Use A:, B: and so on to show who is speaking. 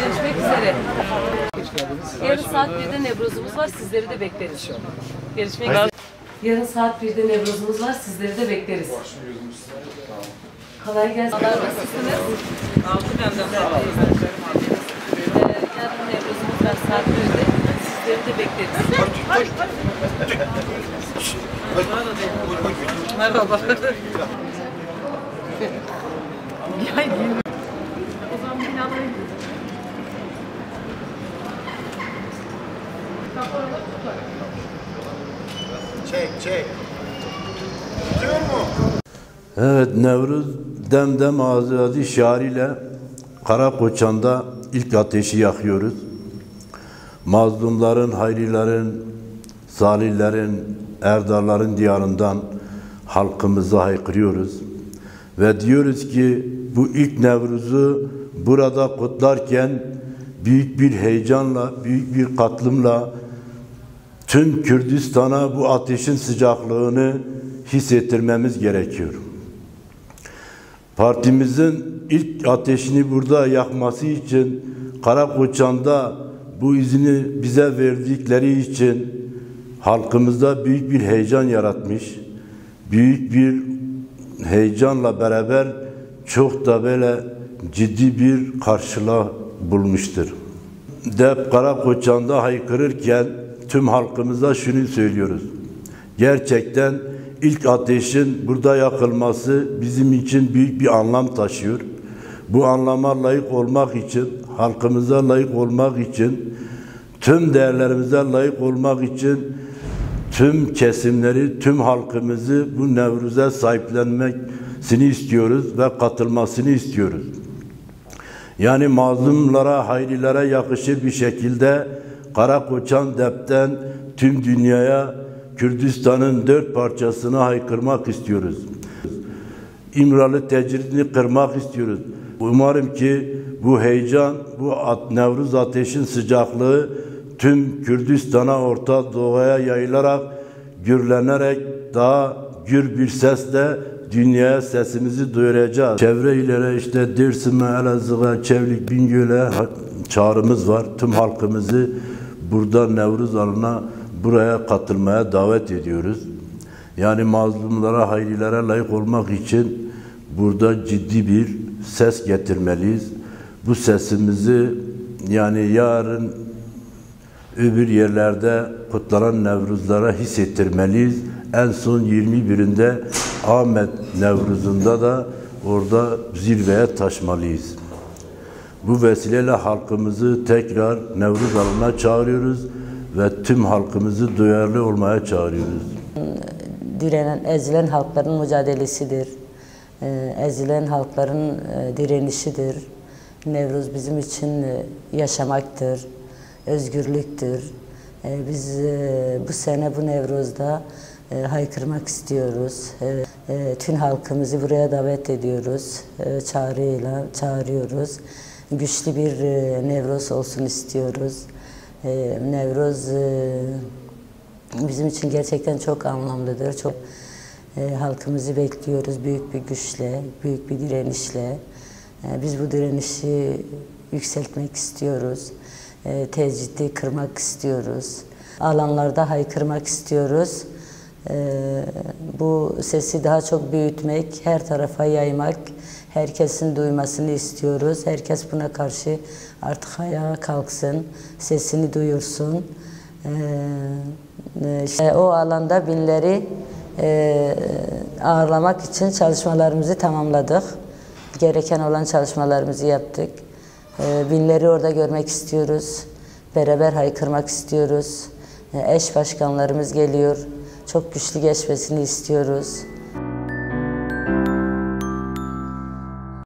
A: Görüşmek üzere. Yarın saat 1'de Nevruz'umuz var. Sizleri de bekleriz. Görüşmek üzere. Yarın saat 1'de Nevruz'umuz var. Sizleri de bekleriz. Kolay gelsin. Allah nasılsınız?
B: Altı benden daha
A: Ee, yarın Nevruz'umuz var saat 1'de. Sizleri de bekleriz.
B: Merhaba.
C: Çek çek. Gidiyor mu?
D: Evet Nevruz Demdem Azadi şiarıyla Karakoçan'da ilk ateşi yakıyoruz. Mazlumların, hayrilerin, salihlerin, erdarların diyarından halkımıza haykırıyoruz. Ve diyoruz ki bu ilk Nevruz'u burada kutlarken büyük bir heyecanla, büyük bir katılımla tüm Kürdistan'a bu ateşin sıcaklığını hissettirmemiz gerekiyor. Partimizin ilk ateşini burada yakması için Karakoçan'da bu izni bize verdikleri için halkımızda büyük bir heyecan yaratmış. Büyük bir heyecanla beraber çok da böyle ciddi bir karşılığa bulmuştur. Dep Karakoçan'da haykırırken tüm halkımıza şunu söylüyoruz. Gerçekten ilk ateşin burada yakılması bizim için büyük bir anlam taşıyor. Bu anlama layık olmak için, halkımıza layık olmak için, tüm değerlerimize layık olmak için tüm kesimleri, tüm halkımızı bu Nevruz'a sahiplenmesini istiyoruz ve katılmasını istiyoruz. Yani mazlumlara, hayrilere yakışır bir şekilde Karakoçan Dep'ten tüm dünyaya Kürdistan'ın dört parçasını haykırmak istiyoruz. İmralı tecridini kırmak istiyoruz. Umarım ki bu heyecan, bu at, Nevruz ateşin sıcaklığı tüm Kürdistan'a, Orta Doğu'ya yayılarak, gürlenerek daha gür bir sesle dünyaya sesimizi duyuracağız. Çevre ilere işte Dersim'e, Elazığ'a, Çevlik, Bingöl'e çağrımız var. Tüm halkımızı burada Nevruz anına buraya katılmaya davet ediyoruz. Yani mazlumlara, hayrilere layık olmak için burada ciddi bir ses getirmeliyiz. Bu sesimizi yani yarın öbür yerlerde kutlanan Nevruzlara hissettirmeliyiz. En son 21'inde Ahmet Nevruz'unda da orada zirveye taşmalıyız. Bu vesileyle halkımızı tekrar Nevruz alına çağırıyoruz ve tüm halkımızı duyarlı olmaya çağırıyoruz.
E: direnen, ezilen halkların mücadelesidir. Ee, Ezilen halkların e, direnişidir. Nevruz bizim için e, yaşamaktır, özgürlüktür. Ee, Biz e, bu sene bu Nevruz'da e, haykırmak istiyoruz. E, e, Tüm halkımızı buraya davet ediyoruz. E, Çağrıyla çağırıyoruz. Güçlü bir e, Nevruz olsun istiyoruz. E, Nevruz e, bizim için gerçekten çok anlamlıdır. Çok e, halkımızı bekliyoruz büyük bir güçle, büyük bir direnişle. E, biz bu direnişi yükseltmek istiyoruz. E, tecridi kırmak istiyoruz. Alanlarda haykırmak istiyoruz. E, bu sesi daha çok büyütmek, her tarafa yaymak, herkesin duymasını istiyoruz. Herkes buna karşı artık ayağa kalksın, sesini duyursun. Ee, o alanda binleri e, ağırlamak için çalışmalarımızı tamamladık. Gereken olan çalışmalarımızı yaptık. Ee, binleri orada görmek istiyoruz. Beraber haykırmak istiyoruz. Ee, eş başkanlarımız geliyor. Çok güçlü geçmesini istiyoruz.